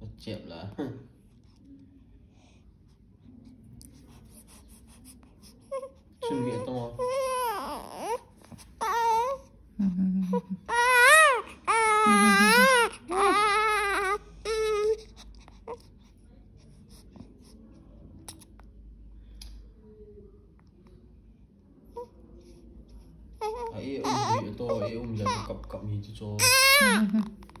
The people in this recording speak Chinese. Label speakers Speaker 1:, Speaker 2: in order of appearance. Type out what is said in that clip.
Speaker 1: 我接了。ấy ông gì tôi? Ấy ông giờ cọc cọc gì cho